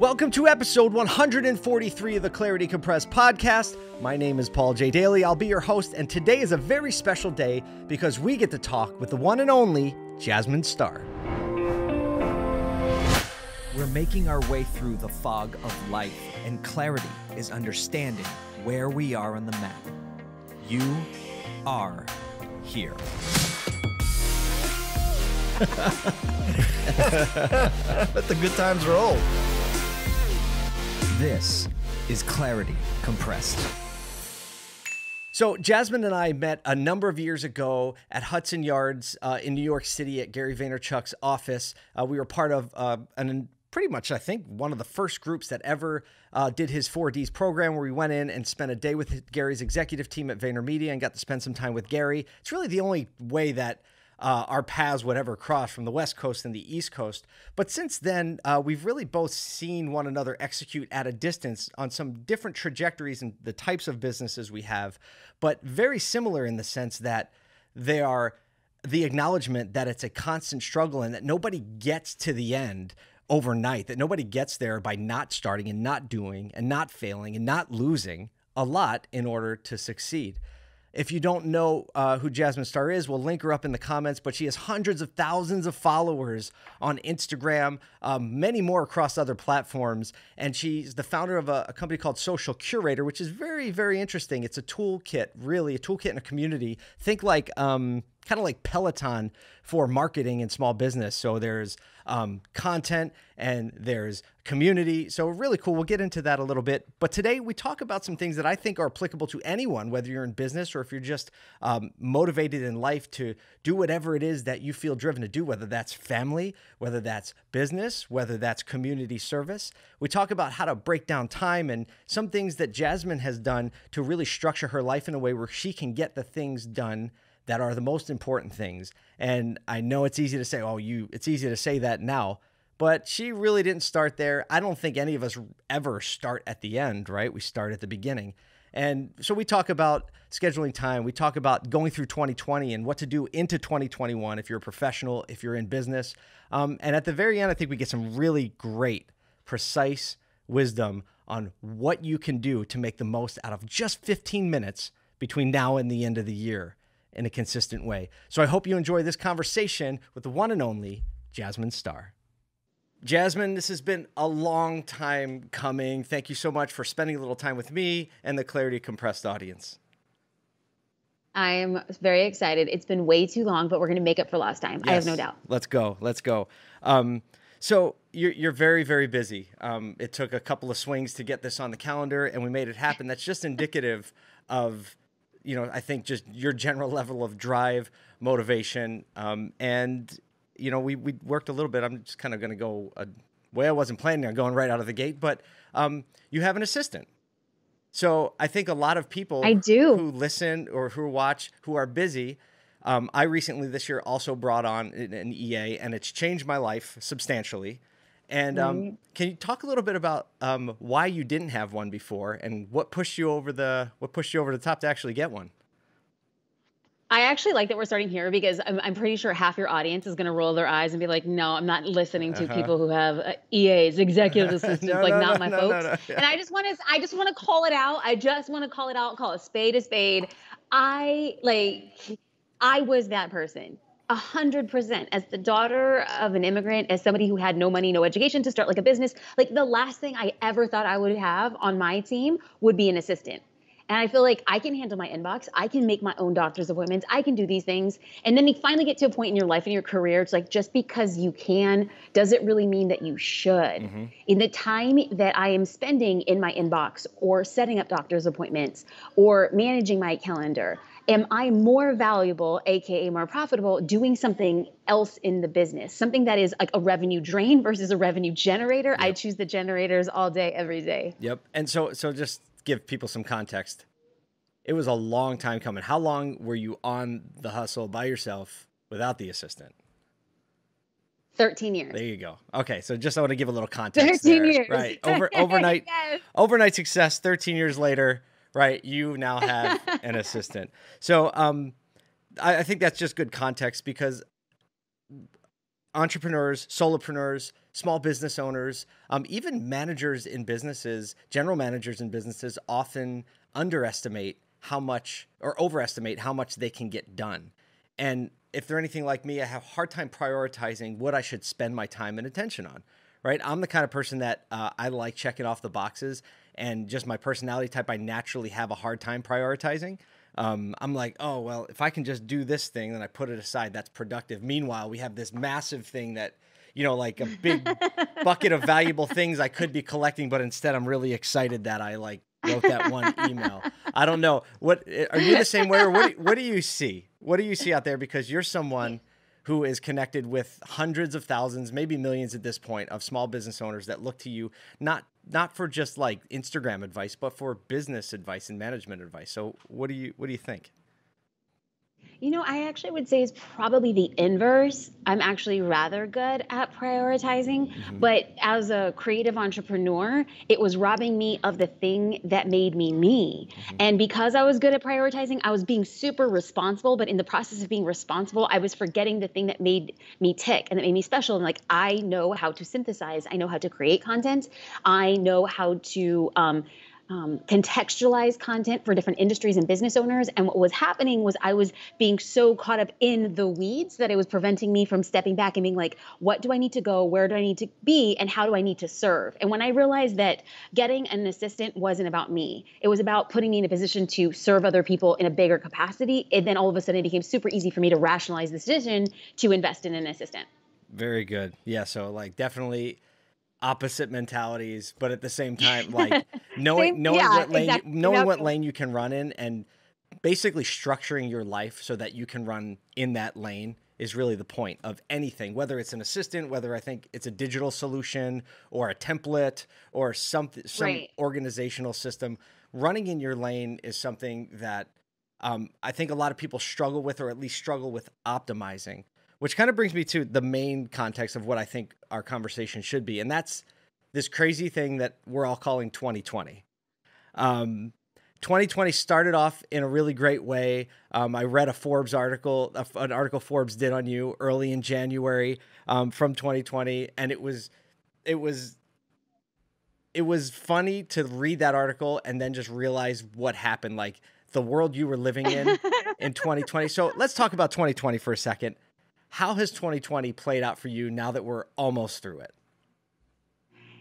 Welcome to episode 143 of the Clarity Compressed podcast. My name is Paul J. Daly. I'll be your host, and today is a very special day because we get to talk with the one and only Jasmine Star. We're making our way through the fog of life, and clarity is understanding where we are on the map. You are here. Let the good times roll. This is Clarity Compressed. So, Jasmine and I met a number of years ago at Hudson Yards uh, in New York City at Gary Vaynerchuk's office. Uh, we were part of uh, an pretty much, I think, one of the first groups that ever uh, did his 4Ds program, where we went in and spent a day with Gary's executive team at VaynerMedia and got to spend some time with Gary. It's really the only way that uh, our paths would ever cross from the West Coast and the East Coast. But since then, uh, we've really both seen one another execute at a distance on some different trajectories and the types of businesses we have, but very similar in the sense that they are the acknowledgement that it's a constant struggle and that nobody gets to the end overnight, that nobody gets there by not starting and not doing and not failing and not losing a lot in order to succeed. If you don't know uh, who Jasmine Star is, we'll link her up in the comments. But she has hundreds of thousands of followers on Instagram, um, many more across other platforms. And she's the founder of a, a, company called Social Curator, which is very, very interesting. It's a toolkit, really, a toolkit in a community. Think like um, kind of like Peloton for marketing and small business. So there's um, content and there's community. So really cool. We'll get into that a little bit. But today we talk about some things that I think are applicable to anyone, whether you're in business or if you're just um, motivated in life to do whatever it is that you feel driven to do, whether that's family, whether that's business, whether that's community service. We talk about how to break down time and some things that Jasmine has done to really structure her life in a way where she can get the things done that are the most important things. And I know it's easy to say, oh, you, it's easy to say that now, but she really didn't start there. I don't think any of us ever start at the end, right? We start at the beginning. And so we talk about scheduling time. We talk about going through 2020 and what to do into 2021 if you're a professional, if you're in business. Um, and at the very end, I think we get some really great, precise wisdom on what you can do to make the most out of just 15 minutes between now and the end of the year in a consistent way. So I hope you enjoy this conversation with the one and only Jasmine Star. Jasmine, this has been a long time coming. Thank you so much for spending a little time with me and the Clarity Compressed audience. I'm very excited. It's been way too long, but we're going to make up for lost time. Yes. I have no doubt. Let's go. Let's go. Um, so you're, you're very, very busy. Um, it took a couple of swings to get this on the calendar, and we made it happen. That's just indicative of you know, I think just your general level of drive, motivation, um, and you know, we we worked a little bit. I'm just kind of going to go a way I wasn't planning on going right out of the gate, but um, you have an assistant. So I think a lot of people I do who listen or who watch who are busy. Um, I recently this year also brought on an EA, and it's changed my life substantially. And um, can you talk a little bit about um, why you didn't have one before, and what pushed you over the what pushed you over the top to actually get one? I actually like that we're starting here because I'm, I'm pretty sure half your audience is going to roll their eyes and be like, "No, I'm not listening to uh-huh. people who have uh, EAs, executive assistants, no, like no, not no, my folks." Yeah. And I just want to, I just want to call it out. I just want to call it out. Call a spade a spade. I like, I was that person a hundred percent. As the daughter of an immigrant as somebody who had no money no education to start like a business like the last thing i ever thought i would have on my team would be an assistant. And i feel like i can handle my inbox. I can make my own doctor's appointments. I can do these things. And then you finally get to a point in your life in your career it's like just because you can does it really mean that you should? Mm-hmm. in the time that i am spending in my inbox or setting up doctor's appointments or managing my calendar am I more valuable, aka more profitable, doing something else in the business? Something that is like a revenue drain versus a revenue generator. Yep. I choose the generators all day, every day. Yep. And so so just give people some context. It was a long time coming. How long were you on the hustle by yourself without the assistant? 13 years. There you go. Okay, so just I want to give a little context. 13 there. years. Right. Over overnight yes. overnight success 13 years later right? You now have an assistant. So um, I, I think that's just good context because entrepreneurs, solopreneurs, small business owners, um, even managers in businesses, general managers in businesses often underestimate how much or overestimate how much they can get done. And if they're anything like me, I have a hard time prioritizing what I should spend my time and attention on. Right? I'm the kind of person that uh, I like checking off the boxes, and just my personality type, I naturally have a hard time prioritizing. Um, I'm like, oh well, if I can just do this thing, then I put it aside. That's productive. Meanwhile, we have this massive thing that you know, like a big bucket of valuable things I could be collecting, but instead I'm really excited that I like wrote that one email. I don't know. What are you the same way or what what do you see? What do you see out there because you're someone who is connected with hundreds of thousands, maybe millions at this point of small business owners that look to you not not for just like Instagram advice, but for business advice and management advice. So, what do you what do you think? You know, I actually would say it's probably the inverse. I'm actually rather good at prioritizing, mm-hmm. but as a creative entrepreneur, it was robbing me of the thing that made me me. Mm-hmm. And because I was good at prioritizing, I was being super responsible, but in the process of being responsible, I was forgetting the thing that made me tick and that made me special. And like, I know how to synthesize, I know how to create content, I know how to, um, um, contextualize content for different industries and business owners. And what was happening was I was being so caught up in the weeds that it was preventing me from stepping back and being like, what do I need to go? Where do I need to be? And how do I need to serve? And when I realized that getting an assistant wasn't about me, it was about putting me in a position to serve other people in a bigger capacity, and then all of a sudden it became super easy for me to rationalize the decision to invest in an assistant. Very good. Yeah. So, like, definitely opposite mentalities, but at the same time, like knowing same, knowing yeah, what lane exactly. knowing what lane you can run in, and basically structuring your life so that you can run in that lane is really the point of anything. Whether it's an assistant, whether I think it's a digital solution or a template or something, some right. organizational system, running in your lane is something that um, I think a lot of people struggle with, or at least struggle with optimizing. Which kind of brings me to the main context of what I think our conversation should be, and that's this crazy thing that we're all calling 2020. Um, 2020 started off in a really great way. Um, I read a Forbes article, an article Forbes did on you early in January um, from 2020, and it was, it was, it was funny to read that article and then just realize what happened, like the world you were living in in 2020. So let's talk about 2020 for a second. How has 2020 played out for you now that we're almost through it?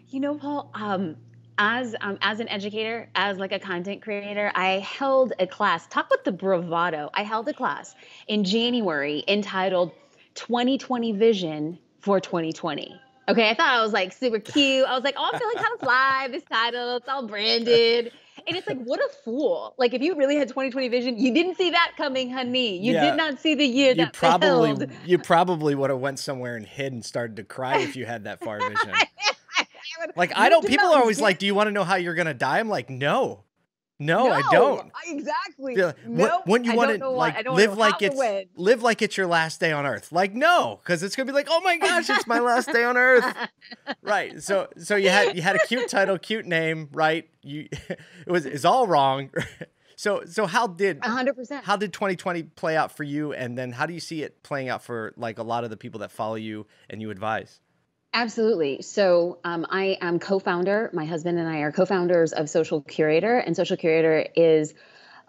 You know, Paul, um, as um, as an educator, as like a content creator, I held a class. Talk with the bravado. I held a class in January entitled 2020 Vision for 2020. Okay, I thought I was like super cute. I was like, oh, I'm feeling kind of fly. This title, it's all branded. And it's like, what a fool! Like, if you really had 2020 vision, you didn't see that coming, honey. You yeah. did not see the year you that probably failed. you probably would have went somewhere and hid and started to cry if you had that far vision. like I don't. People are always like, "Do you want to know how you're gonna die?" I'm like, no. No, no, I don't. Exactly. Yeah. No, when you want to like live like it's live like it's your last day on earth. Like no, because it's gonna be like, oh my gosh, it's my last day on earth. right. So so you had you had a cute title, cute name, right? You it was it's all wrong. so so how did 100% how did 2020 play out for you and then how do you see it playing out for like a lot of the people that follow you and you advise Absolutely. So um, I am co-founder. My husband and I are co-founders of Social Curator, and Social Curator is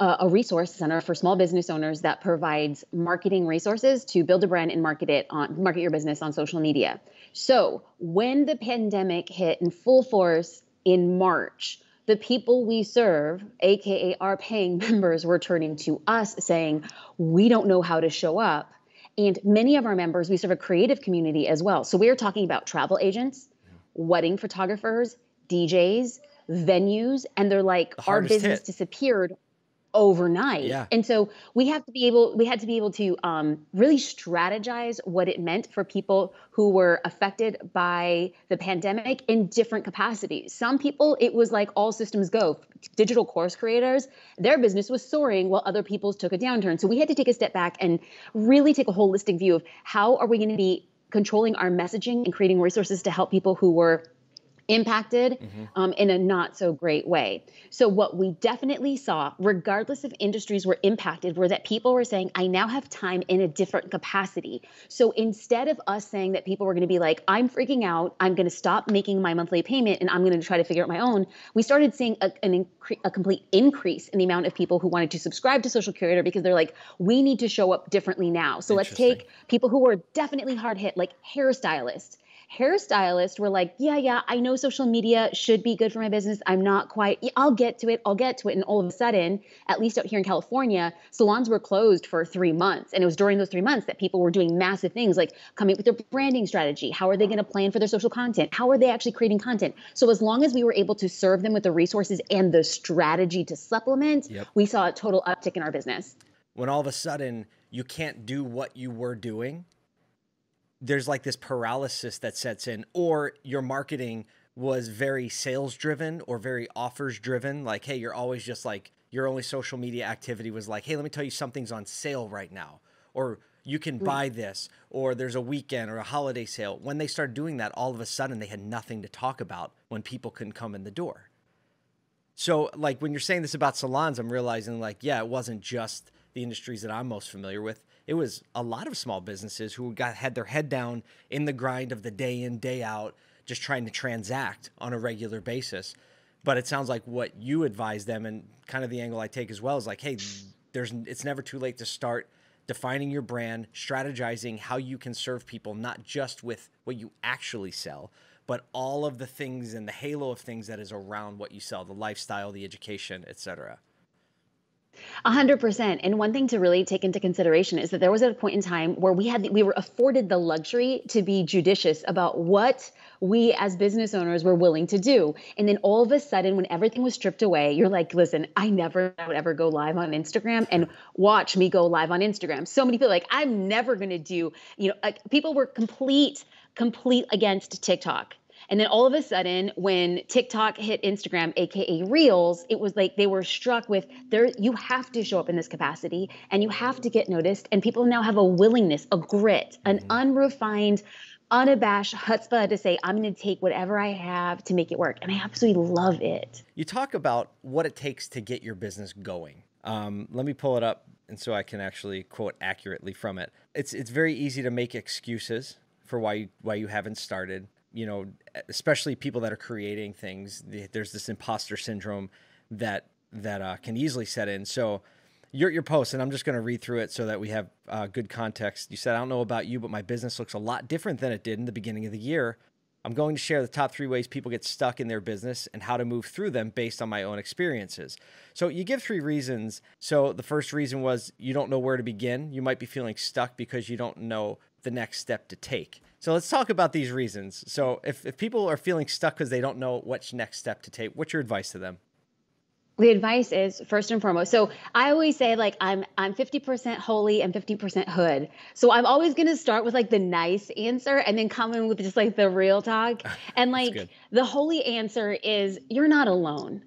uh, a resource center for small business owners that provides marketing resources to build a brand and market it on market your business on social media. So when the pandemic hit in full force in March, the people we serve, aka our paying members, were turning to us saying, "We don't know how to show up." And many of our members, we serve a creative community as well. So we're talking about travel agents, wedding photographers, DJs, venues, and they're like, the our business hit. disappeared overnight. Yeah. And so we have to be able we had to be able to um, really strategize what it meant for people who were affected by the pandemic in different capacities. Some people it was like all systems go. Digital course creators, their business was soaring while other people's took a downturn. So we had to take a step back and really take a holistic view of how are we going to be controlling our messaging and creating resources to help people who were impacted mm-hmm. um, in a not so great way. So, what we definitely saw, regardless of industries were impacted, were that people were saying, I now have time in a different capacity. So, instead of us saying that people were going to be like, I'm freaking out, I'm going to stop making my monthly payment and I'm going to try to figure out my own, we started seeing a, an incre- a complete increase in the amount of people who wanted to subscribe to Social Curator because they're like, we need to show up differently now. So, let's take people who were definitely hard hit, like hairstylists hairstylists were like, yeah, yeah, I know social media should be good for my business. I'm not quite, I'll get to it. I'll get to it. And all of a sudden, at least out here in California, salons were closed for three months. And it was during those three months that people were doing massive things like coming up with their branding strategy. How are they going to plan for their social content? How are they actually creating content? So as long as we were able to serve them with the resources and the strategy to supplement, yep. we saw a total uptick in our business. When all of a sudden you can't do what you were doing there's like this paralysis that sets in, or your marketing was very sales driven or very offers driven. Like, hey, you're always just like, your only social media activity was like, hey, let me tell you something's on sale right now, or you can mm. buy this, or there's a weekend or a holiday sale. When they started doing that, all of a sudden they had nothing to talk about when people couldn't come in the door. So, like, when you're saying this about salons, I'm realizing, like, yeah, it wasn't just the industries that I'm most familiar with it was a lot of small businesses who got had their head down in the grind of the day in day out just trying to transact on a regular basis. But it sounds like what you advise them and kind of the angle I take as well is like hey there's it's never too late to start defining your brand strategizing how you can serve people not just with what you actually sell but all of the things and the halo of things that is around what you sell the lifestyle the education etc a hundred percent. And one thing to really take into consideration is that there was a point in time where we had we were afforded the luxury to be judicious about what we as business owners were willing to do. And then all of a sudden, when everything was stripped away, you're like, listen, I never would ever go live on Instagram and watch me go live on Instagram. So many people like, I'm never gonna do, you know, like people were complete, complete against TikTok and then all of a sudden, when TikTok hit Instagram, aka Reels, it was like they were struck with there. You have to show up in this capacity, and you have to get noticed. And people now have a willingness, a grit, an mm-hmm. unrefined, unabashed chutzpah to say, I'm going to take whatever I have to make it work. And I absolutely love it. You talk about what it takes to get your business going. Um, let me pull it up and so I can actually quote accurately from it. It's it's very easy to make excuses for why you, why you haven't started you know, especially people that are creating things, there's this imposter syndrome that that uh, can easily set in. So your your post, and I'm just going to read through it so that we have uh, good context. You said, "I don't know about you, but my business looks a lot different than it did in the beginning of the year. I'm going to share the top three ways people get stuck in their business and how to move through them based on my own experiences." So you give three reasons. So the first reason was you don't know where to begin. You might be feeling stuck because you don't know the next step to take. So let's talk about these reasons. So if, if people are feeling stuck because they don't know which next step to take, what's your advice to them? The advice is first and foremost. So I always say like I'm I'm 50% holy and 50% hood. So I'm always gonna start with like the nice answer and then come in with just like the real talk. And like the holy answer is you're not alone.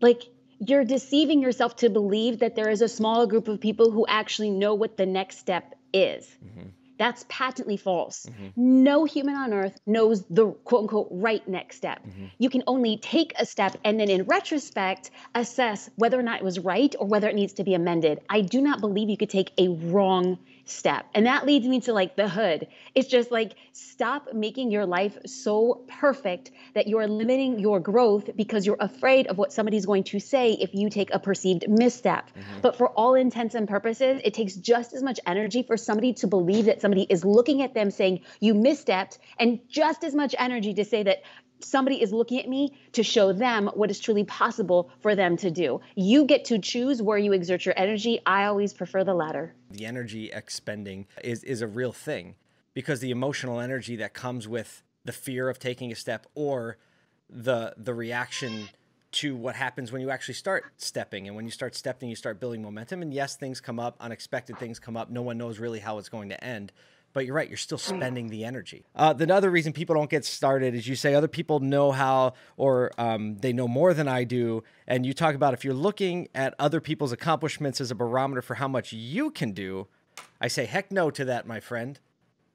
Like you're deceiving yourself to believe that there is a small group of people who actually know what the next step is. Mm-hmm. That's patently false. Mm-hmm. No human on earth knows the quote unquote right next step. Mm-hmm. You can only take a step and then in retrospect assess whether or not it was right or whether it needs to be amended. I do not believe you could take a wrong step. And that leads me to like the hood. It's just like stop making your life so perfect that you're limiting your growth because you're afraid of what somebody's going to say if you take a perceived misstep. Mm-hmm. But for all intents and purposes, it takes just as much energy for somebody to believe that somebody is looking at them saying you misstepped and just as much energy to say that somebody is looking at me to show them what is truly possible for them to do. You get to choose where you exert your energy. I always prefer the latter. The energy expending is, is a real thing because the emotional energy that comes with the fear of taking a step or the the reaction to what happens when you actually start stepping and when you start stepping you start building momentum and yes things come up unexpected things come up no one knows really how it's going to end but you're right you're still mm. spending the energy uh, the other reason people don't get started is you say other people know how or um, they know more than i do and you talk about if you're looking at other people's accomplishments as a barometer for how much you can do i say heck no to that my friend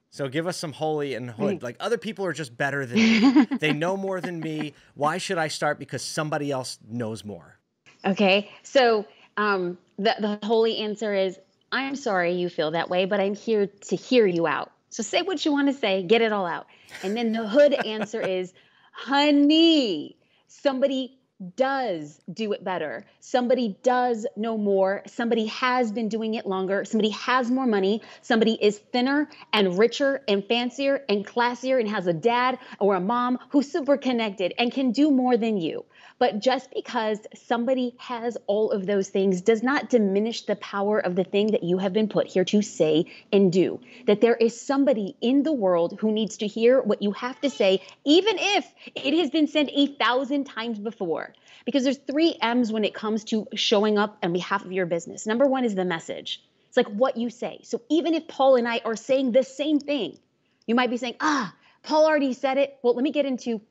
So give us some holy and hood. Like other people are just better than me. they know more than me. Why should I start? Because somebody else knows more. Okay. So um, the, the holy answer is I'm sorry you feel that way, but I'm here to hear you out. So say what you want to say, get it all out. And then the hood answer is, honey, somebody does do it better. Somebody does know more. Somebody has been doing it longer. Somebody has more money. Somebody is thinner and richer and fancier and classier and has a dad or a mom who's super connected and can do more than you. But just because somebody has all of those things does not diminish the power of the thing that you have been put here to say and do. That there is somebody in the world who needs to hear what you have to say, even if it has been said a thousand times before. Because there's three M's when it comes to showing up on behalf of your business. Number one is the message. It's like what you say. So even if Paul and I are saying the same thing, you might be saying, ah, Paul already said it. Well, let me get into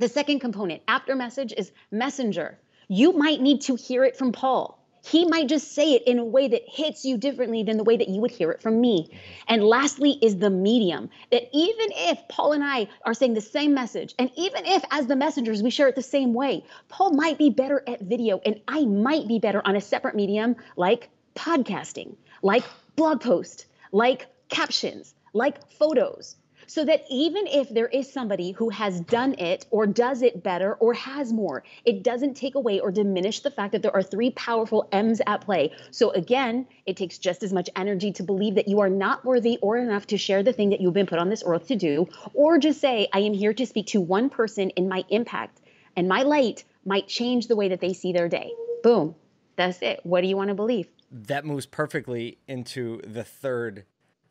the second component after message is messenger. You might need to hear it from Paul. He might just say it in a way that hits you differently than the way that you would hear it from me. And lastly is the medium. That even if Paul and I are saying the same message, and even if as the messengers we share it the same way, Paul might be better at video and I might be better on a separate medium like podcasting, like blog post, like captions, like photos so that even if there is somebody who has done it or does it better or has more, it doesn't take away or diminish the fact that there are three powerful M's at play. So again, it takes just as much energy to believe that you are not worthy or enough to share the thing that you've been put on this earth to do, or just say, I am here to speak to one person in my impact, and my light might change the way that they see their day. Boom. That's it. What do you want to believe? That moves perfectly into the third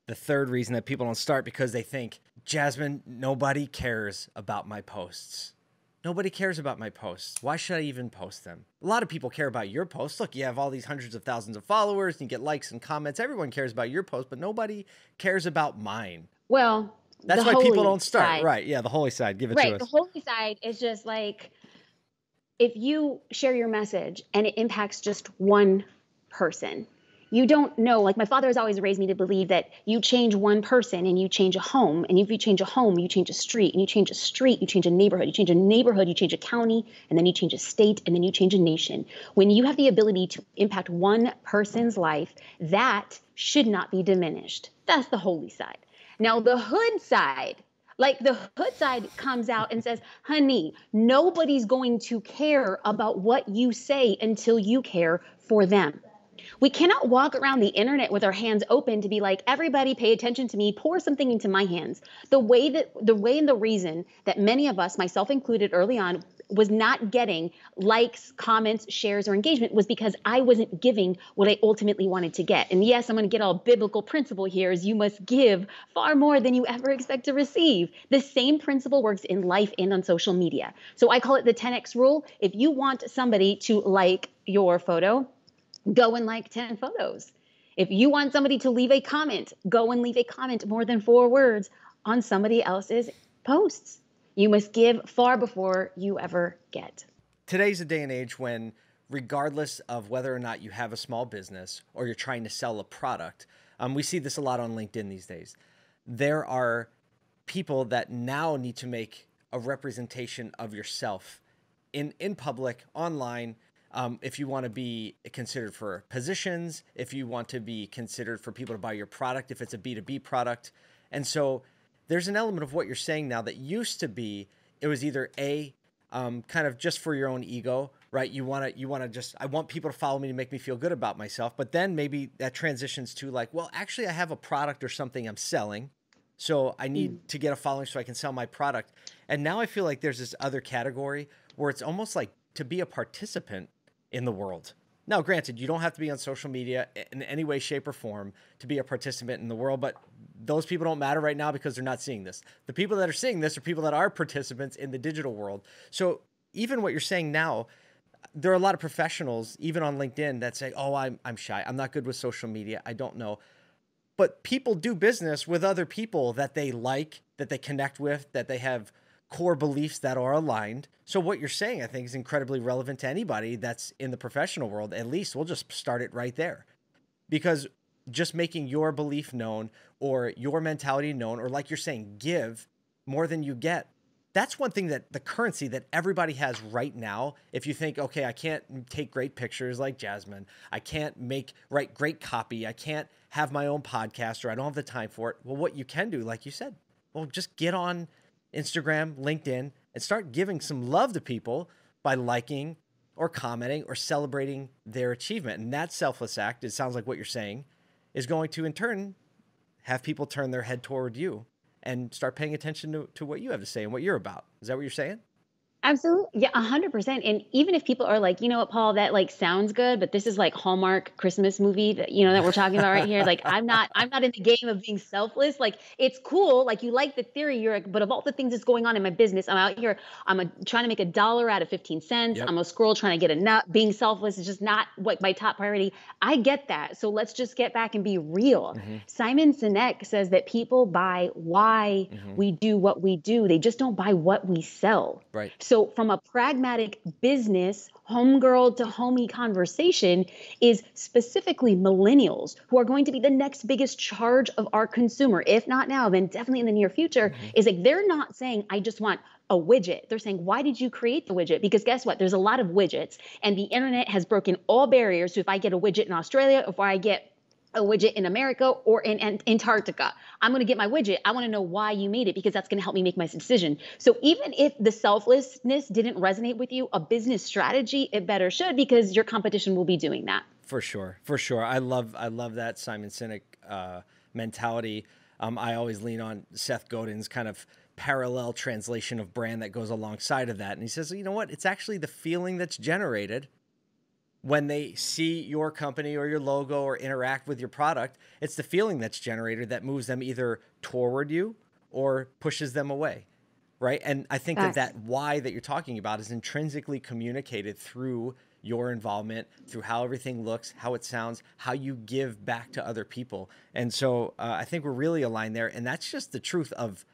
the third reason that people don't start because they think, Jasmine, nobody cares about my posts. Nobody cares about my posts. Why should I even post them? A lot of people care about your posts. Look, you have all these hundreds of thousands of followers, and you get likes and comments. Everyone cares about your post, but nobody cares about mine. Well, that's why people don't start. Side. Right. Yeah, the holy side. Give it right, to us. The holy side is just like if you share your message and it impacts just one person, you don't know like my father has always raised me to believe that you change one person and you change a home and if you change a home you change a street and you change a street you change a neighborhood you change a neighborhood you change a county and then you change a state and then you change a nation when you have the ability to impact one person's life that should not be diminished that's the holy side now the hood side like the hood side comes out and says, honey, nobody's going to care about what you say until you care for them. We cannot walk around the internet with our hands open to be like, everybody pay attention to me, pour something into my hands. The way that the way and the reason that many of us, myself included early on, was not getting likes, comments, shares, or engagement was because I wasn't giving what I ultimately wanted to get. And yes, I'm going to get all biblical principle here is you must give far more than you ever expect to receive. The same principle works in life and on social media. So I call it the 10x rule. If you want somebody to like your photo, go and like 10 photos. If you want somebody to leave a comment, go and leave a comment more than four words on somebody else's posts. You must give far before you ever get. Today's a day and age when, regardless of whether or not you have a small business or you're trying to sell a product, um, we see this a lot on LinkedIn these days. There are people that now need to make a representation of yourself in, in public, online, um, if you want to be considered for positions, if you want to be considered for people to buy your product, if it's a B2B product. And so there's an element of what you're saying now that used to be it was either A, um, kind of just for your own ego, right? You want to, you want to just, I want people to follow me to make me feel good about myself. But then maybe that transitions to like, well, actually, I have a product or something I'm selling. So I need mm. to get a following so I can sell my product. And now I feel like there's this other category where it's almost like to be a participant in the world. Now, granted, you don't have to be on social media in any way, shape, or form to be a participant in the world, but those people don't matter right now because they're not seeing this. The people that are seeing this are people that are participants in the digital world. So, even what you're saying now, there are a lot of professionals, even on LinkedIn, that say, Oh, I'm, I'm shy. I'm not good with social media. I don't know. But people do business with other people that they like, that they connect with, that they have core beliefs that are aligned. So what you're saying, I think, is incredibly relevant to anybody that's in the professional world. At least we'll just start it right there, because just making your belief known or your mentality known, or like you're saying, give more than you get. That's one thing that the currency that everybody has right now. If you think, okay, I can't take great pictures like Jasmine, I can't make write great copy, I can't have my own podcast, or I don't have the time for it. Well, what you can do, like you said, well, just get on Instagram, LinkedIn, and start giving some love to people by liking or commenting or celebrating their achievement. And that selfless act, it sounds like what you're saying, is going to in turn have people turn their head toward you and start paying attention to, to what you have to say and what you're about. Is that what you're saying? Absolutely. Yeah, 100%. And even if people are like, you know what, Paul, that like sounds good, but this is like Hallmark Christmas movie that, you know, that we're talking about right here. Like, I'm not, I'm not in the game of being selfless. Like, it's cool. Like, you like the theory. You're like, but of all the things that's going on in my business, I'm out here, I'm a, trying to make a dollar out of 15 cents. Yep. I'm a squirrel trying to get a nut. Being selfless is just not what my top priority. I get that. So let's just get back and be real. Mm-hmm. Simon Sinek says that people buy why mm-hmm. we do what we do, they just don't buy what we sell. Right. So, from a pragmatic business, homegirl to homie conversation, is specifically millennials who are going to be the next biggest charge of our consumer. If not now, then definitely in the near future. Mm-hmm. Is like they're not saying, I just want a widget. They're saying, why did you create the widget? Because guess what? There's a lot of widgets, and the internet has broken all barriers. So if I get a widget in Australia, if I get a widget in America or in, Antarctica. I'm going to get my widget. I want to know why you made it because that's going to help me make my decision. So even if the selflessness didn't resonate with you, a business strategy it better should because your competition will be doing that. For sure, for sure. I love I love that Simon Sinek uh, mentality. Um, I always lean on Seth Godin's kind of parallel translation of brand that goes alongside of that, and he says, you know what? It's actually the feeling that's generated when they see your company or your logo or interact with your product, it's the feeling that's generated that moves them either toward you or pushes them away. Right. And I think that that why that you're talking about is intrinsically communicated through your involvement, through how everything looks, how it sounds, how you give back to other people. And so uh, I think we're really aligned there. And that's just the truth of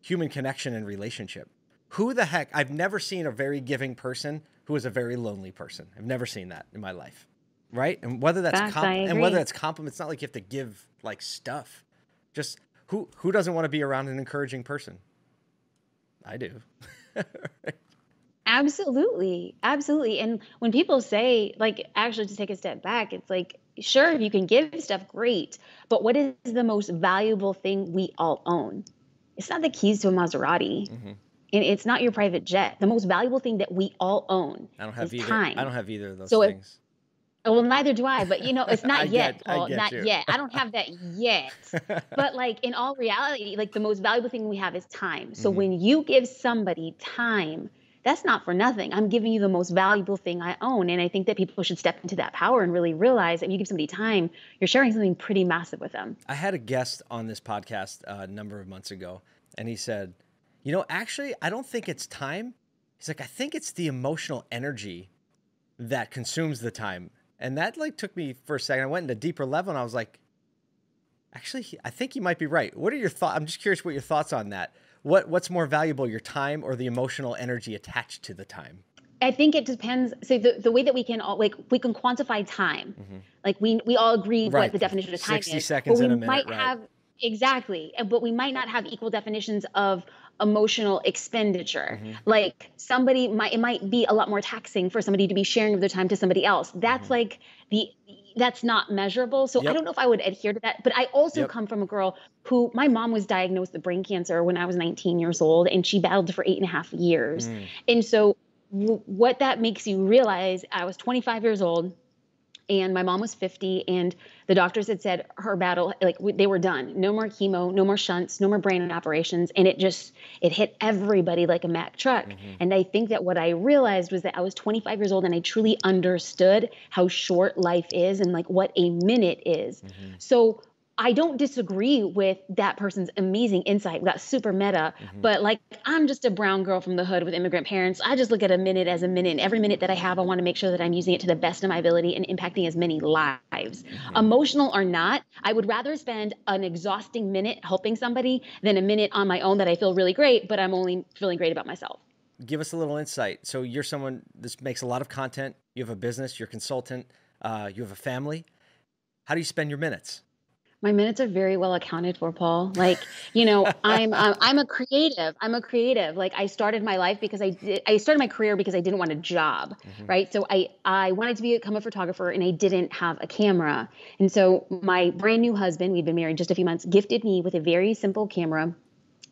human connection and relationship. Who the heck? I've never seen a very giving person who is a very lonely person. I've never seen that in my life. Right? And whether that's Facts, comp- and whether that's compliments, it's not like you have to give like stuff. Just who who doesn't want to be around an encouraging person? I do. Absolutely. Absolutely. And when people say, like, actually to take a step back, it's like, sure, if you can give stuff, great. But what is the most valuable thing we all own? It's not the keys to a Maserati. Mm-hmm and it's not your private jet. The most valuable thing that we all own I don't have is either. time. I don't have either of those so things. If, well, neither do I. But you know, it's not yet, get, Paul. Not you. yet. I don't have that yet. but like in all reality, like the most valuable thing we have is time. So mm-hmm. when you give somebody time, that's not for nothing. I'm giving you the most valuable thing I own. And I think that people should step into that power and really realize that when you give somebody time, you're sharing something pretty massive with them. I had a guest on this podcast uh, a number of months ago, and he said, you know, actually, I don't think it's time. He's like, I think it's the emotional energy that consumes the time. And that like took me for a second. I went into a deeper level and I was like, actually, I think you might be right. What are your thoughts? I'm just curious what your thoughts on that. What what's more valuable, your time or the emotional energy attached to the time? I think it depends. So the, the way that we can all like we can quantify time, mm-hmm. like we we all agree right. what the definition of time 60 is. seconds but we in a minute, might right. have exactly, but we might not have equal definitions of emotional expenditure. Mm-hmm. Like somebody might it might be a lot more taxing for somebody to be sharing of their time to somebody else. That's mm-hmm. like the that's not measurable. So yep. I don't know if I would adhere to that. But I also yep. come from a girl who my mom was diagnosed with brain cancer when I was 19 years old, and she battled for eight and a half years. Mm. And so w- what that makes you realize, I was 25 years old and my mom was 50 and the doctors had said her battle like they were done no more chemo no more shunts no more brain operations and it just it hit everybody like a mack truck mm-hmm. and i think that what i realized was that i was 25 years old and i truly understood how short life is and like what a minute is mm-hmm. so I don't disagree with that person's amazing insight. That's super meta. Mm-hmm. But like, I'm just a brown girl from the hood with immigrant parents. I just look at a minute as a minute. And every minute that I have, I want to make sure that I'm using it to the best of my ability and impacting as many lives. Mm-hmm. Emotional or not, I would rather spend an exhausting minute helping somebody than a minute on my own that I feel really great, but I'm only feeling great about myself. Give us a little insight. So you're someone this makes a lot of content. You have a business. You're a consultant. Uh, you have a family. How do you spend your minutes? My minutes are very well accounted for paul. Like you know i'm uh, i'm a creative. I'm a creative. Like i started my life because i did i started my career because i didn't want a job mm-hmm. right? So i i wanted to become a photographer and i didn't have a camera. And so my brand new husband we'd been married just a few months gifted me with a very simple camera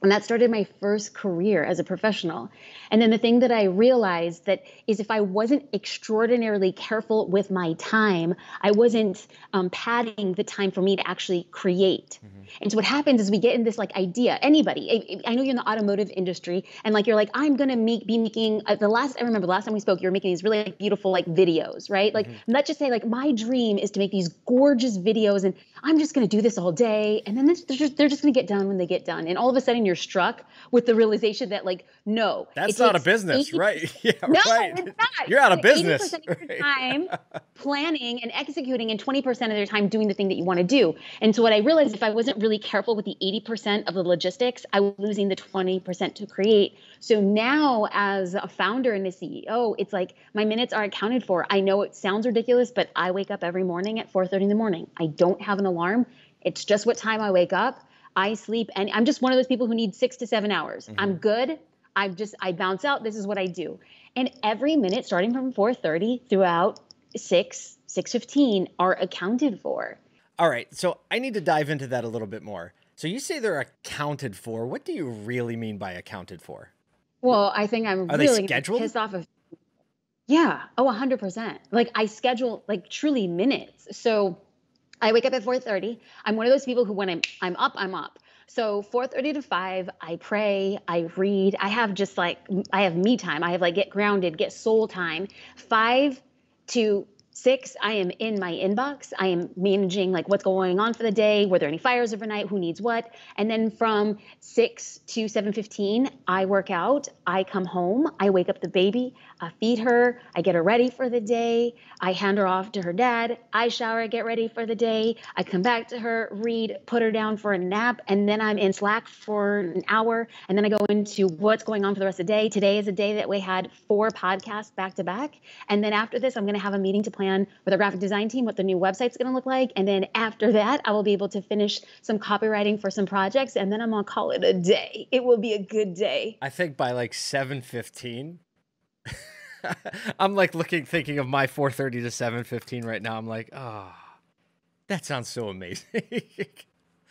and that started my first career as a professional and then the thing that i realized that is if i wasn't extraordinarily careful with my time i wasn't um, padding the time for me to actually create mm-hmm. and so what happens is we get in this like idea anybody i, I know you're in the automotive industry and like you're like i'm gonna make be making uh, the last i remember the last time we spoke you were making these really like, beautiful like videos right like mm-hmm. let's just say like my dream is to make these gorgeous videos and i'm just gonna do this all day and then this, they're, just, just gonna get done when they get done. And all of a sudden you're struck with the realization that like no that's not a business 80, right? Yeah no, right. it's not. you're out of business 80% of your time planning and executing and 20% of their time doing the thing that you want to do. And so what i realized if i wasn't really careful with the 80% of the logistics i was losing the 20% to create so now as a founder and a ceo it's like my minutes are accounted for i know it sounds ridiculous but i wake up every morning at 4.30 in the morning i don't have an alarm it's just what time i wake up I sleep and I'm just one of those people who need six to seven hours. Mm-hmm. I'm good. I just I bounce out. This is what I do. And every minute starting from 4:30 throughout 6 6:15 are accounted for. All right. So I need to dive into that a little bit more. So you say they're accounted for. What do you really mean by accounted for? Well, I think I'm Are really pissed off of Yeah. Oh, 100%. Like I schedule like truly minutes. So I wake up at 4:30. I'm one of those people who when I'm I'm up, I'm up. So 4:30 to 5, I pray, I read. I have just like I have me time. I have like get grounded, get soul time. 5 to Six, I am in my inbox. I am managing like what's going on for the day. Were there any fires overnight? Who needs what? And then from six to seven fifteen, I work out. I come home. I wake up the baby. I feed her. I get her ready for the day. I hand her off to her dad. I shower, get ready for the day. I come back to her, read, put her down for a nap, and then I'm in Slack for an hour. And then I go into what's going on for the rest of the day. Today is a day that we had four podcasts back to back. And then after this, I'm going to have a meeting to plan with a graphic design team what the new website's going to look like. And then after that, I will be able to finish some copywriting for some projects. And then I'm going to call it a day. It will be a good day. I think by like 715, I'm like looking, thinking of my 4:30 to 7:15 right now. I'm like, oh, that sounds so amazing.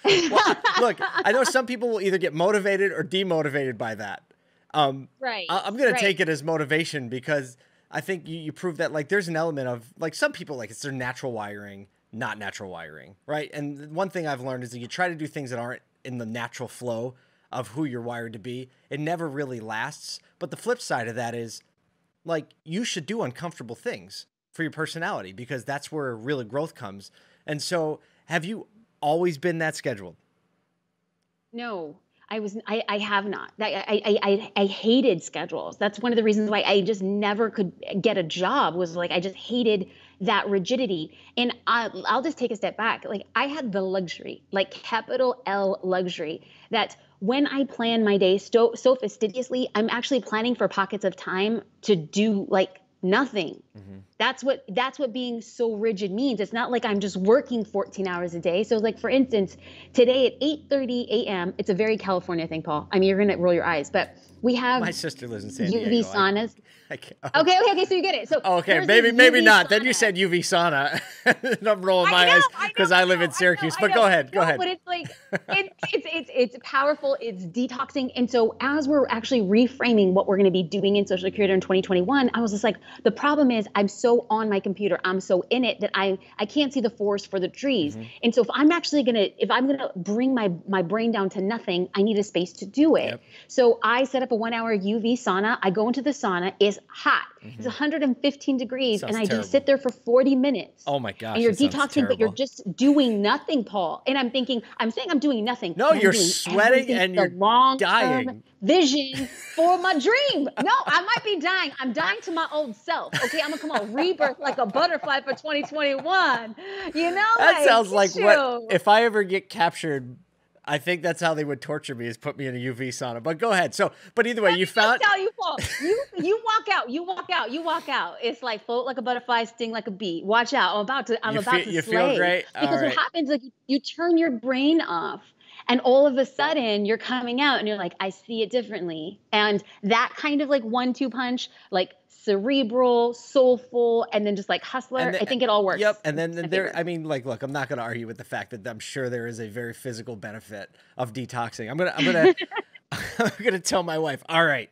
well, look, I know some people will either get motivated or demotivated by that. Um, right. I- am gonna right. take it as motivation because I think you, you prove that like there's an element of like some people like it's their natural wiring, not natural wiring, right? And one thing I've learned is that you try to do things that aren't in the natural flow of who you're wired to be, it never really lasts. But the flip side of that is like you should do uncomfortable things for your personality because that's where really growth comes. And so, have you always been that scheduled? No, I was I, I have not. I, I, I I hated schedules. That's one of the reasons why I just never could get a job. Was like I just hated that rigidity. And I, I'll just take a step back. Like I had the luxury, like capital L luxury, that when I plan my day so so fastidiously, I'm actually planning for pockets of time to do like nothing. Mm-hmm. That's what that's what being so rigid means. It's not like I'm just working 14 hours a day. So like for instance, today at 8:30 a.m., it's a very California thing, Paul. I mean, you're going to roll your eyes, but we have My sister lives in San Diego. UV saunas. I, I oh. okay, okay, okay. So you get it. So oh, okay, maybe maybe not. Sauna. Then you said UV sauna. I'm rolling my know, eyes because I, I, live in Syracuse. Know, but go ahead, go no, ahead. But it's like it, it's it's it's powerful. It's detoxing. And so as we're actually reframing what we're going to be doing in Social Curator in 2021, I was just like, the problem is I'm so on my computer, I'm so in it that I I can't see the forest for the trees. Mm-hmm. And so if I'm actually gonna if I'm gonna bring my my brain down to nothing, I need a space to do it. Yep. So I set up a one hour UV sauna. I go into the sauna. It's hot. Mm-hmm. It's 115 degrees, Sounds and I terrible. just sit there for 40 minutes. Oh my gosh! And you're detoxing, but you're just doing nothing, Paul. And I'm thinking, I'm saying I'm doing nothing. No, you're sweating and you're long dying. Vision for my dream. No, I might be dying. I'm dying to my old self. Okay, I'm gonna come on rebirth like a butterfly for 2021. You know, that like, sounds like what if I ever get captured I think that's how they would torture me is put me in a UV sauna. But go ahead. So, but either way, you found. Tell you, fall. you you walk out. You walk out. You walk out. It's like float like a butterfly, sting like a bee. Watch out. I'm about to. I'm You about feel- to you slay. feel great? All Because right. what happens like you turn your brain off. And all of a sudden, you're coming out and you're like, I see it differently. And that kind of like one two punch, like cerebral, soulful, and then just like hustler, And the- I think it all works. Yep. And then my there, favorite. I mean, like, look, I'm not going to argue with the fact that I'm sure there is a very physical benefit of detoxing. I'm gonna, I'm gonna, I'm gonna tell my wife. All right,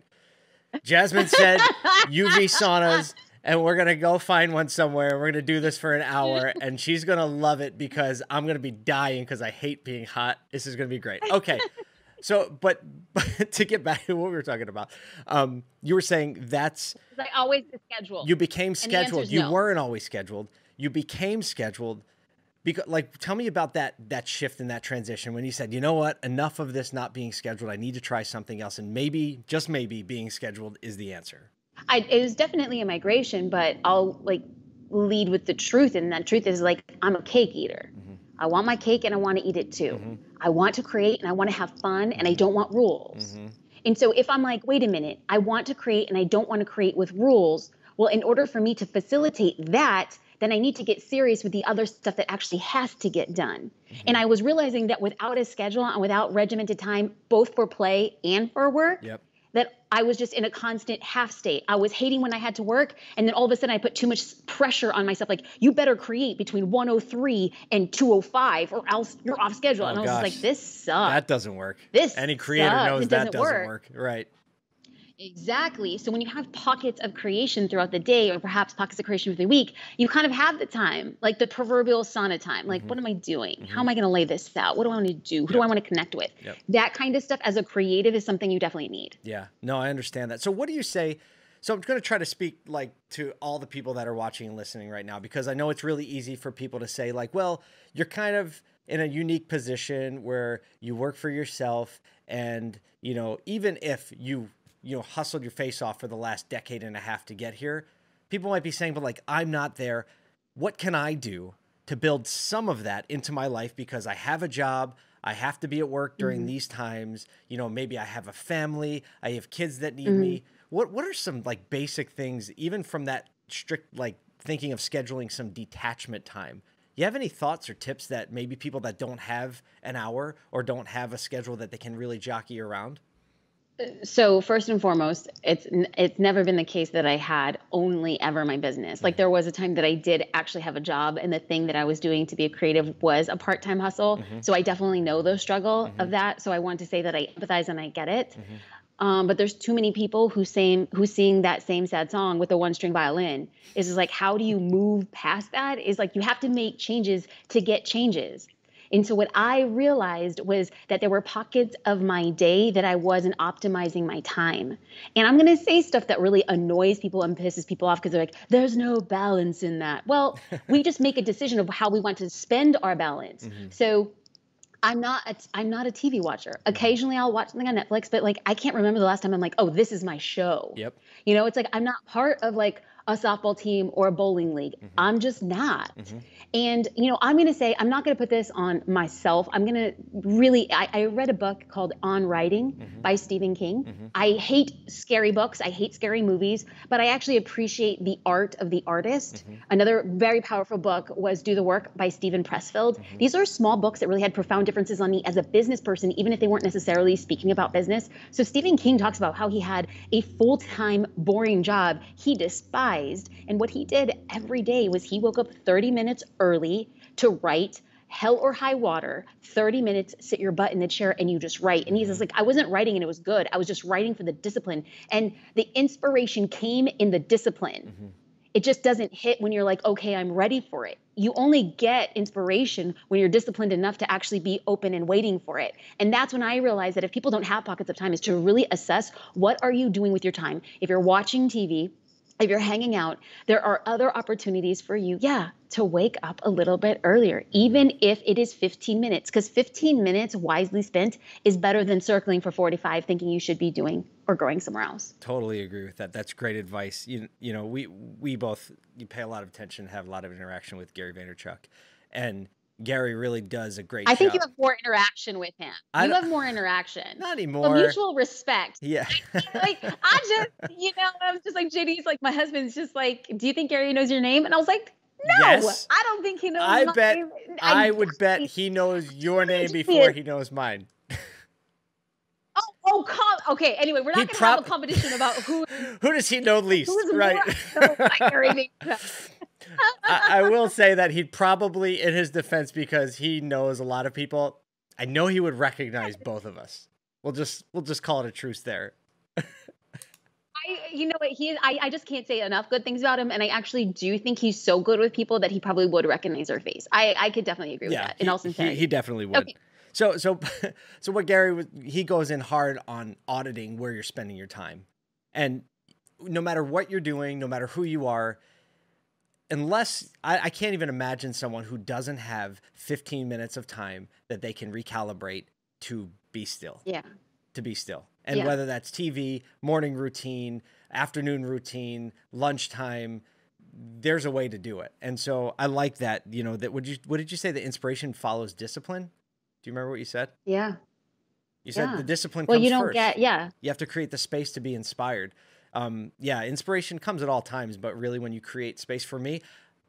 Jasmine said UV saunas, and we're gonna go find one somewhere. We're gonna do this for an hour, and she's gonna love it because I'm gonna be dying because I hate being hot. This is gonna be great. Okay. So, but, but to get back to what we were talking about, um, you were saying that's I always the schedule. you became scheduled. You no. weren't always scheduled. You became scheduled. Because, like, tell me about that that shift and that transition when you said, you know what, enough of this not being scheduled. I need to try something else, and maybe, just maybe, being scheduled is the answer. I, it was definitely a migration, but I'll like lead with the truth, and that truth is like I'm a cake eater. I want my cake and I want to eat it too. Mm-hmm. I want to create and I want to have fun and I don't want rules. Mm-hmm. And so if I'm like, wait a minute, I want to create and I don't want to create with rules, well, in order for me to facilitate that, then I need to get serious with the other stuff that actually has to get done. Mm-hmm. And I was realizing that without a schedule and without regimented time, both for play and for work, Yep. That I was just in a constant half state. I was hating when I had to work, and then all of a sudden I put too much pressure on myself. Like, you better create between 103 and 205, or else you're off schedule. Oh, and I was just like, this sucks. That doesn't work. This Any creator sucks. knows that doesn't doesn't work. work. Right. Exactly. So when you have pockets of creation throughout the day, or perhaps pockets of creation within the week, you kind of have the time, like the proverbial sauna time. Like, Mm-hmm. what am I doing? How am I going to lay this out? What do I want to do? Who do I want to connect with? Yep. That kind of stuff as a creative is something you definitely need. Yeah. No, I understand that. So what do you say? So I'm going to try to speak like to all the people that are watching and listening right now because I know it's really easy for people to say like, well, you're kind of in a unique position where you work for yourself and, you know, even if you, you know, hustled your face off for the last decade and a half to get here, people might be saying but like I'm not there. What can I do to build some of that into my life because I have a job, I have to be at work during mm-hmm. these times. You know, maybe I have a family, I have kids that need me. Mm-hmm. What what are some like basic things even from that strict like thinking of scheduling some detachment time? You have any thoughts or tips that maybe people that don't have an hour or don't have a schedule that they can really jockey around? So first and foremost it's it's never been the case that i had only ever my business. Like there was a time that i did actually have a job and the thing that i was doing to be a creative was a part-time hustle. Mm-hmm. So i definitely know the struggle mm-hmm. of that. So i want to say that i empathize and i get it. Mm-hmm. Um, but there's too many people who same who sing that same sad song with a one string violin. Is just like how do you move past that? Is like you have to make changes to get changes. And so what I realized was that there were pockets of my day that I wasn't optimizing my time. And I'm going to say stuff that really annoys people and pisses people off because they're like, there's no balance in that. Well, we just make a decision of how we want to spend our balance. Mm-hmm. So I'm not a, I'm not a TV watcher. Mm-hmm. Occasionally I'll watch something on Netflix, but like I can't remember the last time I'm like, oh, this is my show. Yep. You know, it's like I'm not part of like a softball team or a bowling league. Mm-hmm. I'm just not. Mm-hmm. And you know, I'm gonna say I'm not gonna put this on myself. I'm gonna really. I, I read a book called On Writing mm-hmm. by Stephen King. I hate scary books. I hate scary movies, but I actually appreciate the art of the artist. Another very powerful book was Do the Work by Steven Pressfield. These are small books that really had profound differences on me as a business person, even if they weren't necessarily speaking about business. So Stephen King talks about how he had a full-time boring job he despised, and what he did every day was he woke up 30 minutes early to write hell or high water. 30 minutes sit your butt in the chair and you just write. And he's just mm-hmm. like i wasn't writing and it was good. I was just writing for the discipline. And the inspiration came in the discipline. Mm-hmm. It just doesn't hit when you're like okay i'm ready for it. You only get inspiration when you're disciplined enough to actually be open and waiting for it. And that's when i realized that if people don't have pockets of time is to really assess what are you doing with your time. If you're watching tv if you're hanging out, there are other opportunities for you, yeah, to wake up a little bit earlier, even if it is 15 minutes, because 15 minutes wisely spent is better than circling for 45 thinking you should be doing or going somewhere else. Totally agree with that. That's great advice. You you know, we we both you pay a lot of attention, have a lot of interaction with Gary Vaynerchuk, and Gary really does a great I think job. you have more interaction with him. I You have more interaction. Not anymore. mutual respect. Yeah. like I just, you know, I'm just like JD's like my husband's just like, do you think Gary knows your name? And I was like, no, Yes. I don't think he knows. I my bet- name. I would bet he knows your name before he knows mine. Oh, oh, com- okay. Anyway, we're not gonna have a competition about who Who does he know least? right. More known by Gary Vaynerchuk. I, I will say that he'd probably, in his defense, because he knows a lot of people, I know he would recognize both of us. We'll just we'll just call it a truce there. I, you know what? He is. I, I just can't say enough good things about him, and I actually do think he's so good with people that he probably would recognize our face. I, I could definitely agree with yeah, that. In he, all he, sincerity, he definitely would. Okay. So so so what Gary was he goes in hard on auditing where you're spending your time. And no matter what you're doing, no matter who you are, unless I, I can't even imagine someone who doesn't have 15 minutes of time that they can recalibrate to be still. yeah. to be still. And Yeah. whether that's TV, morning routine, afternoon routine, lunchtime, there's a way to do it. And so I like that, you know, that would you what did you say the inspiration follows discipline? Do you remember what you said? Yeah. You said Yeah. the discipline Well, you don't first. get. Yeah. You have to create the space to be inspired. Um, yeah, inspiration comes at all times, but really when you create space for me,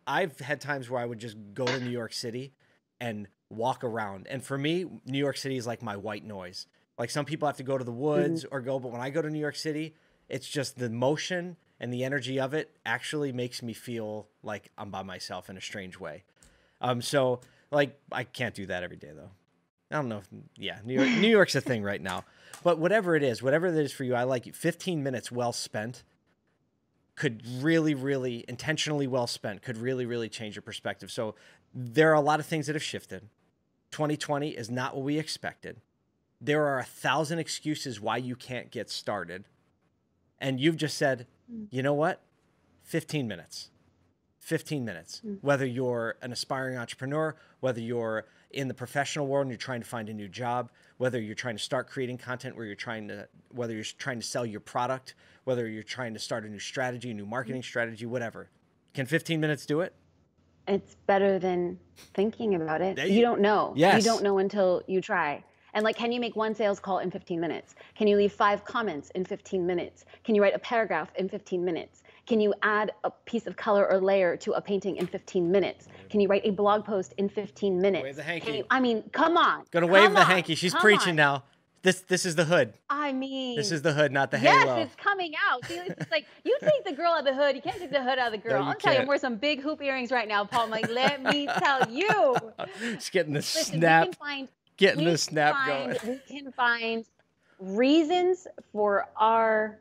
I've had times where I would just go to New York City and walk around. And for me, New York City is like my white noise. Like some people have to go to the woods or go, but when I go to New York City, it's just the motion and the energy of it actually makes me feel like I'm by myself in a strange way. Um, so like I can't do that every day though. I don't know if yeah, New York New York's a thing right now. But whatever it is, whatever it is for you, I like it. 15 minutes well spent could really, really intentionally well spent could really, really change your perspective. So there are a lot of things that have shifted. 2020 is not what we expected. There are a thousand excuses why you can't get started. And you've just said, mm. you know what? 15 minutes. 15 minutes. Mm. Whether you're an aspiring entrepreneur, whether you're in the professional world and you're trying to find a new job, whether you're trying to start creating content where you're trying to whether you're trying to sell your product, whether you're trying to start a new strategy, a new marketing strategy, whatever. Can 15 minutes do it? It's better than thinking about it. You, you- don't know. Yes. You don't know until you try. And like, can you make one sales call in 15 minutes? Can you leave five comments in 15 minutes? Can you write a paragraph in 15 minutes? Can you add a piece of color or layer to a painting in 15 minutes? Can you write a blog post in 15 minutes? Wave the hanky. you- I mean, come on. Gonna wave Come the hanky. She's preaching on. now. This this is the hood. I mean, This is the hood, not the yes, halo. it's coming out. See, it's like you take the girl out of the hood. You can't take the hood out of the girl. you I'll tell you. I'm wearing some big hoop earrings right now, Paul. I'm like, let me tell you. It's getting the Listen, snap, we can find getting we the snap can going. We can find reasons for our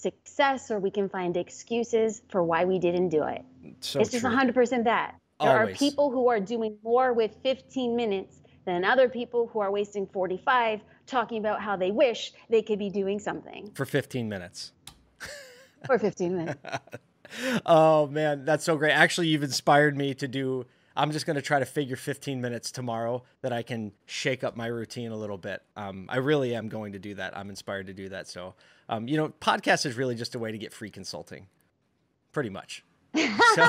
success, or we can find excuses for why we didn't do it. So it's just true. 100% that. There Always. are people who are doing more with 15 minutes than other people who are wasting 45 talking about how they wish they could be doing something for 15 minutes. for 15 minutes. Oh man, that's so great. Actually, you've inspired me to do. I'm just going to try to figure 15 minutes tomorrow that I can shake up my routine a little bit. Um, I really am going to do that. I'm inspired to do that. So, um, you know, podcast is really just a way to get free consulting, pretty much. So,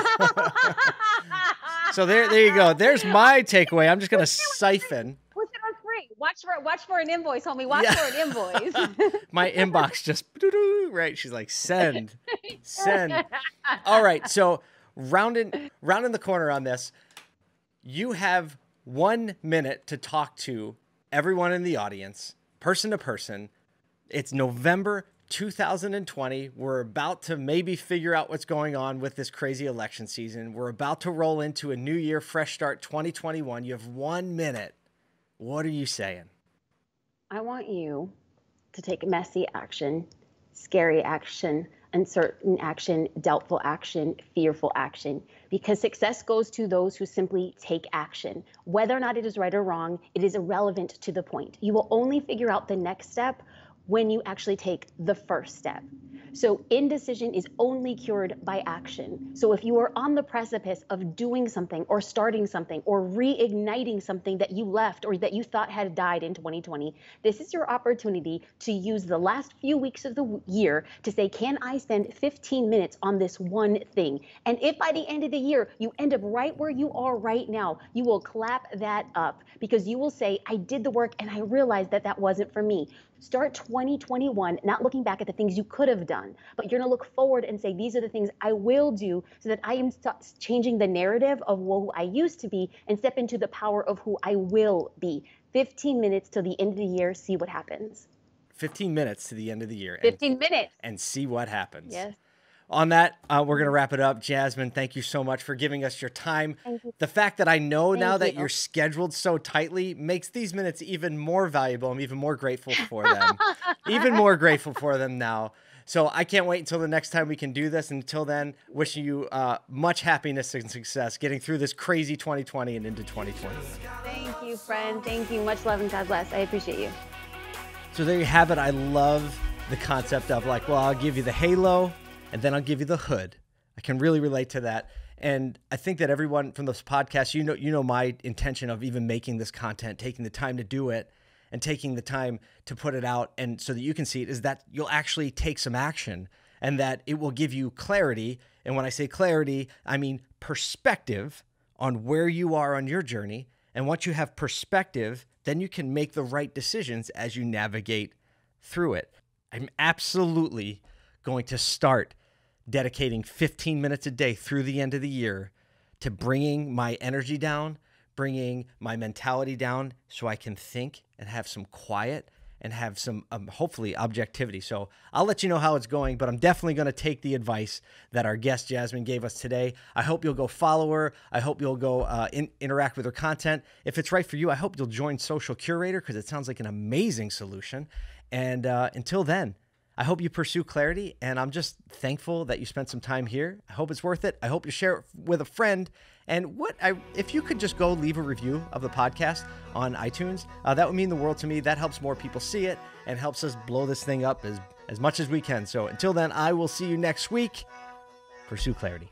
so there, there you go. There's my takeaway. I'm just going to siphon. Put it free. Watch for watch for an invoice, homie. Watch Yeah. for an invoice. my inbox just right. She's like, send, send. All right. So rounding rounding the corner on this, you have one minute to talk to everyone in the audience, person to person. It's November 2020. We're about to maybe figure out what's going on with this crazy election season. We're about to roll into a new year, fresh start 2021. You have one minute. What are you saying? I want you to take messy action, scary action, uncertain action, doubtful action, fearful action, because success goes to those who simply take action. Whether or not it is right or wrong, it is irrelevant to the point. You will only figure out the next step when you actually take the first step. So indecision is only cured by action. So if you are on the precipice of doing something or starting something or reigniting something that you left or that you thought had died in 2020, this is your opportunity to use the last few weeks of the year to say, can I spend 15 minutes on this one thing? And if by the end of the year you end up right where you are right now, you will clap that up because you will say, I did the work and I realized that that wasn't for me. Start 2021 not looking back at the things you could have done, but you're going to look forward and say, these are the things I will do so that I am changing the narrative of who I used to be and step into the power of who I will be. 15 minutes till the end of the year, see what happens. 15 minutes to the end of the year. 15 and, minutes. And see what happens. Yes on that, uh, we're going to wrap it up. Jasmine, thank you so much for giving us your time. You. The fact that I know thank now you. that you're scheduled so tightly makes these minutes even more valuable. I'm even more grateful for them. even more grateful for them now. So I can't wait until the next time we can do this. Until then, wishing you uh, much happiness and success getting through this crazy 2020 and into 2020. Thank you, friend. Thank you. Much love and God bless. I appreciate you. So there you have it. I love the concept of like, well, I'll give you the halo and then I'll give you the hood. I can really relate to that. And I think that everyone from this podcast, you know, you know my intention of even making this content, taking the time to do it and taking the time to put it out and so that you can see it is that you'll actually take some action and that it will give you clarity. And when I say clarity, I mean perspective on where you are on your journey. And once you have perspective, then you can make the right decisions as you navigate through it. I'm absolutely going to start dedicating 15 minutes a day through the end of the year to bringing my energy down, bringing my mentality down so I can think and have some quiet and have some um, hopefully objectivity. So I'll let you know how it's going, but I'm definitely going to take the advice that our guest Jasmine gave us today. I hope you'll go follow her. I hope you'll go uh, in, interact with her content. If it's right for you, I hope you'll join Social Curator because it sounds like an amazing solution. And uh, until then, I hope you pursue clarity, and I'm just thankful that you spent some time here. I hope it's worth it. I hope you share it with a friend. And what I, if you could just go leave a review of the podcast on iTunes, uh, that would mean the world to me. That helps more people see it and helps us blow this thing up as as much as we can. So until then, I will see you next week. Pursue clarity.